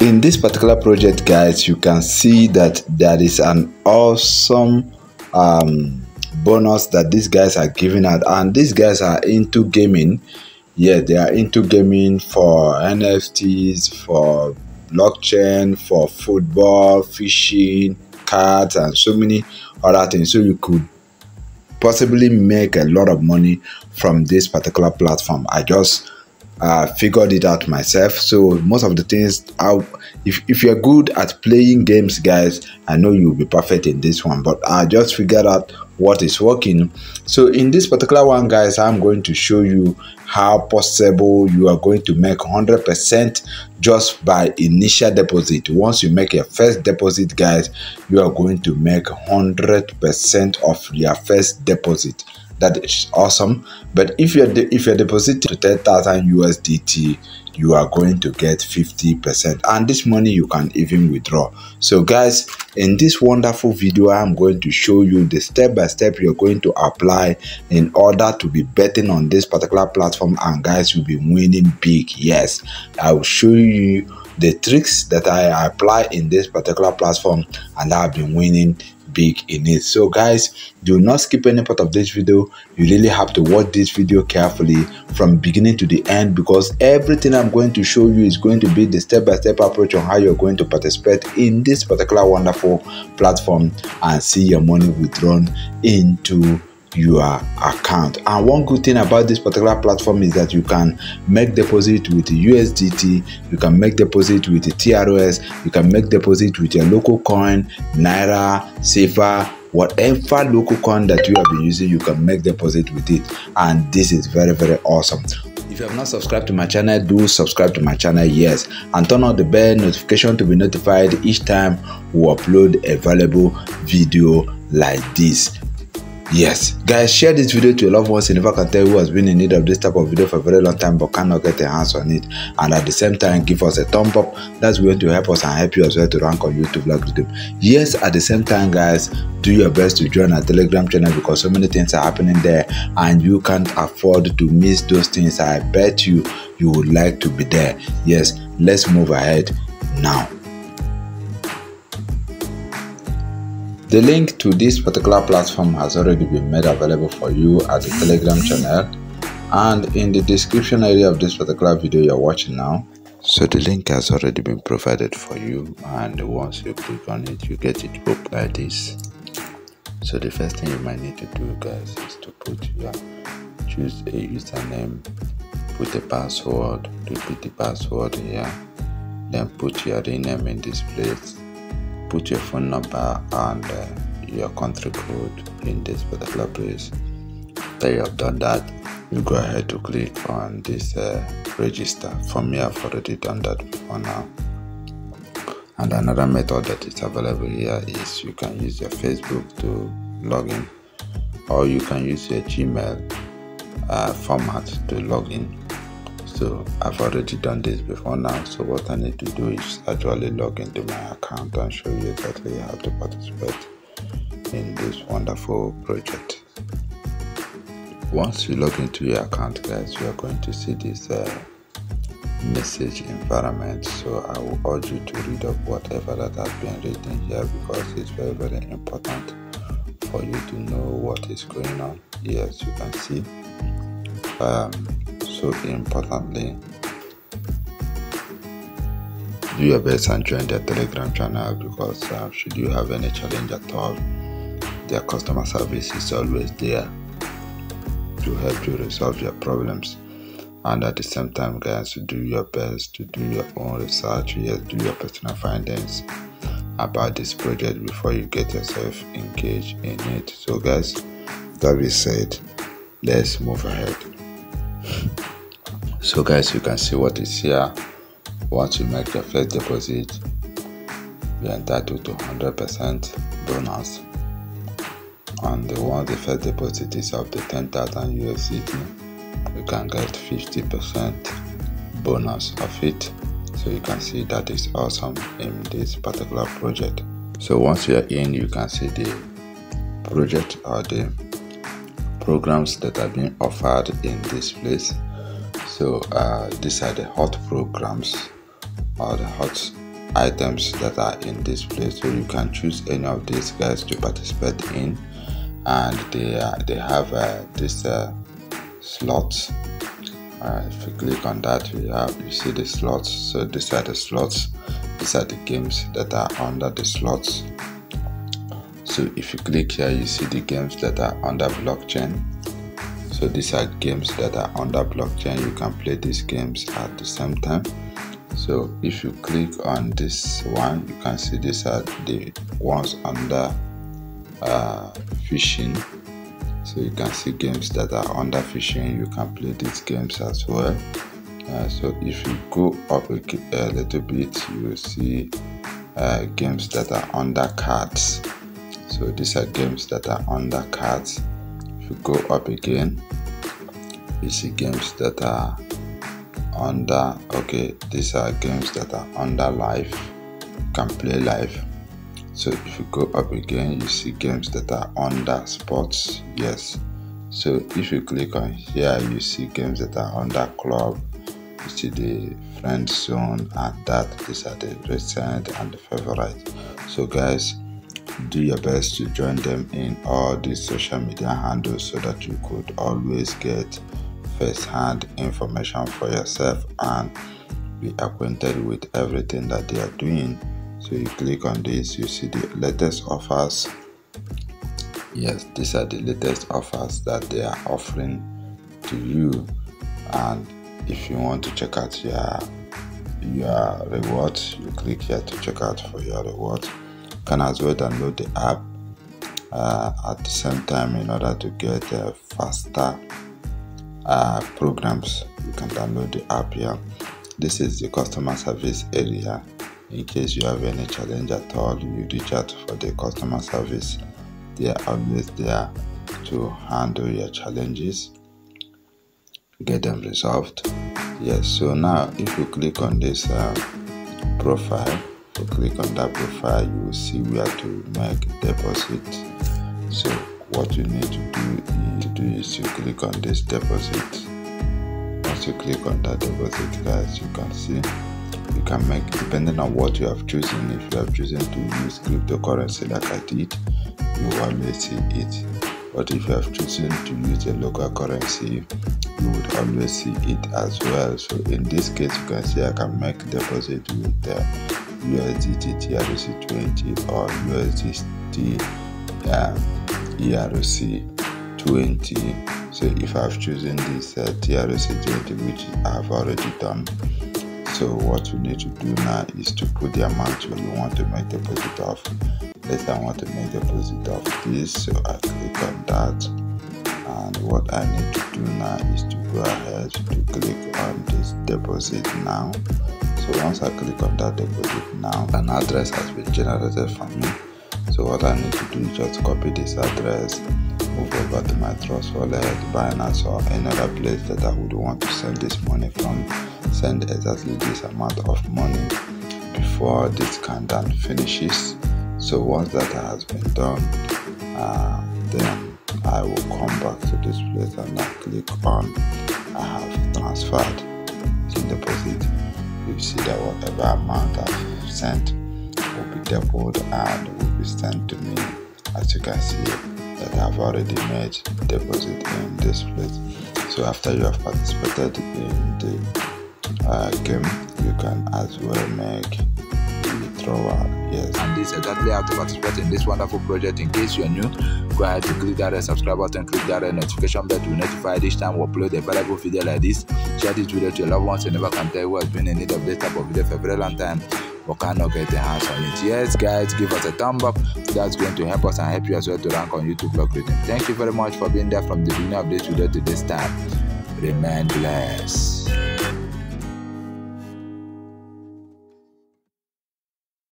in this particular project guys you can see that there is an awesome um, bonus that these guys are giving out. And these guys are into gaming. Yeah they are into gaming for nfts for blockchain for football fishing cards and so many other things. So you could possibly make a lot of money from this particular platform. I just uh, figured it out myself. So most of the things, I, if if you're good at playing games, guys, I know you'll be perfect in this one. But I just figured out what is working. So in this particular one, guys, I'm going to show you how possible you are going to make 100% just by initial deposit. Once you make your first deposit, guys, you are going to make 100% of your first deposit that is awesome. But if you're if you're depositing to 10,000 USDT you are going to get 50% and this money you can even withdraw. So guys in this wonderful video i'm going to show you the step by step you're going to apply in order to be betting on this particular platform. And guys you'll be winning big yes. I will show you the tricks that i apply in this particular platform and i've been winning big in it. So guys do not skip any part of this video. You really have to watch this video carefully from beginning to the end because everything i'm going to show you is going to be the step-by-step -step approach on how you're going to participate in this particular wonderful platform and see your money withdrawn into your account. And one good thing about this particular platform is that you can make deposit with USDT you can make deposit with TROS you can make deposit with your local coin Naira CFA whatever local coin that you have been using you can make deposit with it. And this is very very awesome. If you have not subscribed to my channel do subscribe to my channel yes. And turn on the bell notification to be notified each time we upload a valuable video like this yes. Guys share this video to your loved ones. If i can tell who has been in need of this type of video for a very long time but cannot get their hands on it. And at the same time give us a thumb up. That's going to help us and help you as well to rank on youtube them yes at the same time guys do your best to join our telegram channel because so many things are happening there and you can't afford to miss those things. I bet you you would like to be there. Yes let's move ahead now The link to this particular platform has already been made available for you at the Telegram channel and in the description area of this particular video you're watching now. So the link has already been provided for you and once you click on it you get it up like this. So the first thing you might need to do guys is to put your choose a username, put a password, repeat the password here, then put your rename in this place put your phone number and uh, your country code in this particular place. That you have done that. You go ahead to click on this uh, register. For me i've already done that before now. And another method that is available here is you can use your facebook to log in or you can use your gmail uh, format to log in so I've already done this before now. So what I need to do is actually log into my account and show you exactly how to participate in this wonderful project. Once you log into your account guys you are going to see this uh, message environment. So I will urge you to read up whatever that has been written here because it's very very important for you to know what is going on. Yes you can see um, so importantly do your best and join their telegram channel because uh, should you have any challenge at all their customer service is always there to help you resolve your problems. And at the same time guys do your best to do your own research yes do your personal findings about this project before you get yourself engaged in it. So guys that being said let's move ahead so guys you can see what is here. Once you make your first deposit. You're entitled to 100% bonus. And the once the first deposit is up to 10,000 USDT you can get 50% bonus of it. So you can see that is awesome in this particular project. So once you're in you can see the project or the programs that are being offered in this place. So uh, these are the hot programs or the hot items that are in this place. So you can choose any of these guys to participate in. And they uh, they have uh, this uh, slots uh, if you click on that you have you see the slots. So these are the slots. These are the games that are under the slots so if you click here you see the games that are under blockchain. So these are games that are under blockchain. You can play these games at the same time. So if you click on this one you can see these are the ones under uh, fishing so you can see games that are under fishing you can play these games as well. Uh, so if you go up a, a little bit you will see uh, games that are under cards so these are games that are under cards. If you go up again you see games that are under okay these are games that are under live you can play live so if you go up again you see games that are under sports yes. So if you click on here you see games that are under club. You see the friend zone and that. These are the recent and the favorite. So guys do your best to join them in all these social media handles so that you could always get first-hand information for yourself and be acquainted with everything that they are doing. So you click on this you see the latest offers. Yes these are the latest offers that they are offering to you. And if you want to check out your your rewards you click here to check out for your rewards can as well download the app uh, at the same time in order to get uh, faster uh, programs you can download the app here this is the customer service area. In case you have any challenge at all you reach out for the customer service. They are always there to handle your challenges get them resolved. Yes so now if you click on this uh, profile you click on that profile you will see where to make deposit. So what you need to do is, to do is to click on this deposit. Once you click on that deposit guys you can see you can make depending on what you have chosen if you have chosen to use cryptocurrency like i did you will always see it. But if you have chosen to use a local currency you would always see it as well. So in this case you can see i can make deposit with the usdt trc20 or usdt um, erc20 so if i've chosen this uh, trc20 which i have already done so what you need to do now is to put the amount you want to make deposit of let's say i want to make deposit of this so i click on that. And what i need to do now is to go ahead to click on this deposit now so once i click on that deposit now an address has been generated for me so what i need to do is just copy this address move over to my trust wallet binance or another place that i would want to send this money from send exactly this amount of money before this countdown finishes. So once that has been done uh, then i will come back to this place and i click on i have transferred. To deposit you see that whatever amount i've sent will be doubled and will be sent to me. As you can see that i've already made deposit in this place. So after you have participated in the uh, game you can as well make withdrawal uh, yes. And this is exactly how to participate in this wonderful project. In case you're new go ahead and click that red subscribe button click that red notification bell to be notified each time we upload a valuable video like this. Share this video to your loved ones. You never can tell who has been in need of this type of video for a very long time. But cannot get their hands on it. Yes guys give us a thumb up. That's going to help us and help you as well to rank on youtube algorithm thank you very much for being there from the beginning of this video to this time. Remain blessed